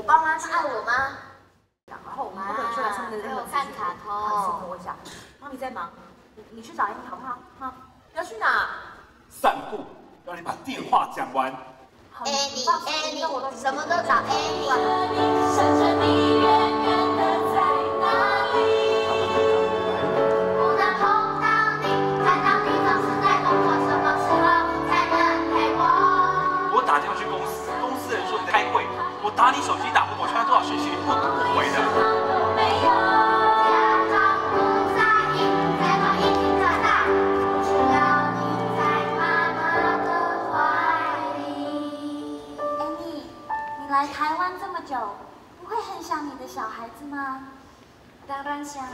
我爸妈是爱我吗？然后我们妈不能出来上面陪我看卡好，你先跟通。我讲，妈咪在忙，你你去找艾米好不好？好，要去哪？散步，让你把电话讲完。好 Annie 你放心你跟我都 Annie，什么都找 Annie。想着你远远的在哪里？不能碰到你，看到你总是在工作，什么时候才能陪我？我打电话去公司，打你手机打不通，我传了多少讯息你不不回的。都没有。假装不在意，假装已经长大，只要你在妈妈的怀里。Annie，你来台湾这么久，不会很想你的小孩子吗？当然想。